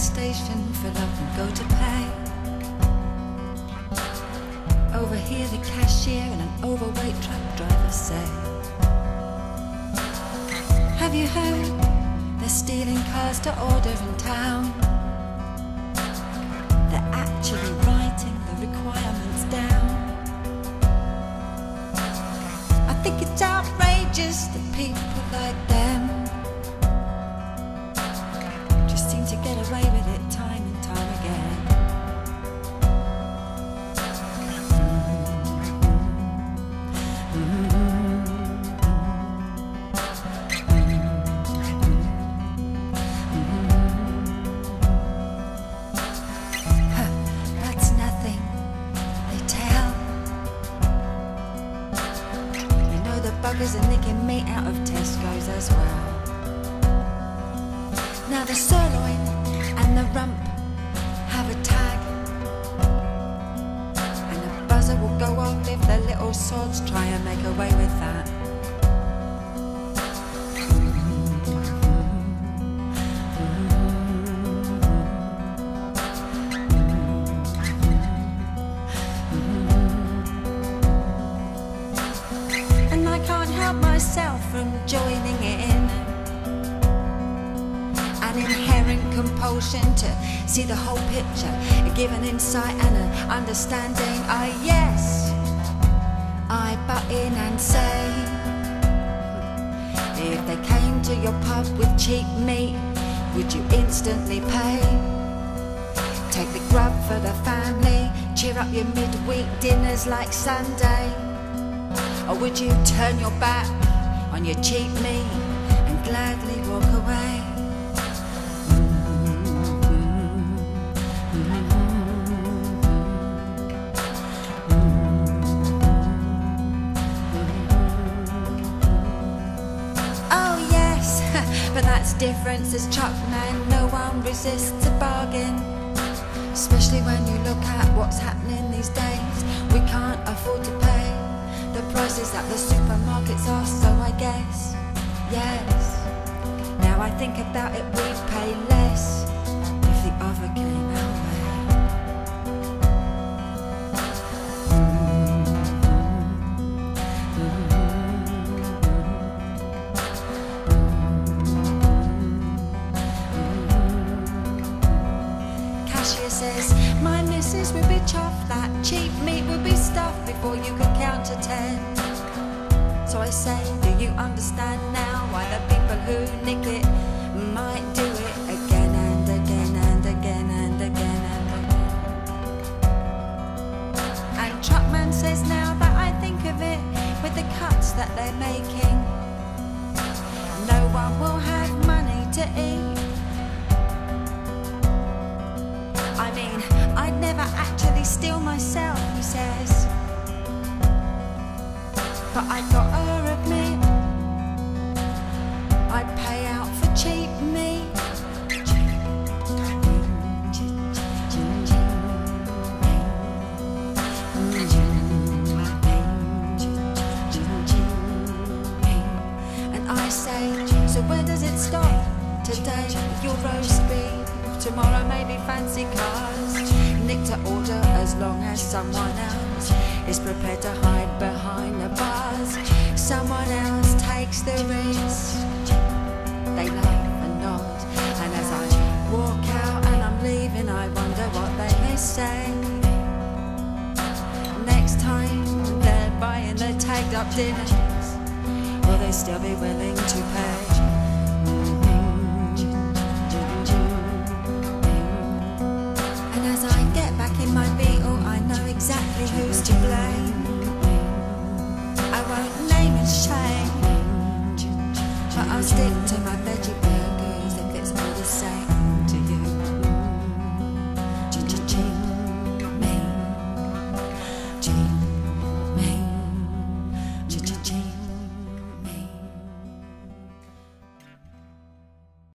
station, fill up and go to pay. Overhear the cashier and an overweight truck driver say, Have you heard? They're stealing cars to order in town. They're actually writing the requirements down. I think it's outrageous that people like them get away with it time and time again. Huh, That's nothing, they tell. You know the buggers are nicking meat out of Tesco's as well. Now the sirloin little sods try and make away with that. And I can't help myself from joining in. An inherent compulsion to see the whole picture, give an insight and an understanding. Ah, yes, say, if they came to your pub with cheap meat, would you instantly pay? Take the grub for the family, cheer up your midweek dinners like Sunday. Or would you turn your back on your cheap meat different, says Truckman. No one resists a bargain. Especially when you look at what's happening these days. We can't afford to pay the prices that the supermarkets are, so I guess, yes. Now I think about it, we'd pay less stuffed before you could count to ten. So I say, Do you understand now why the people who nick it might do it again and again and again and again and again? And Truckman says, Now that I think of it, with the cuts that they're making, But I gotta admit, I'd pay out for cheap meat. And I say, so where does it stop? Today, your roast beef. Tomorrow, maybe fancy cars. Nick to order as long as someone else is prepared to hide behind the bars. Someone else takes the risk. They nod and nod, and as I walk out and I'm leaving, I wonder what they may say. Next time they're buying the tagged up dinners, will they still be willing to pay? exactly who's to blame. stick to my veggie.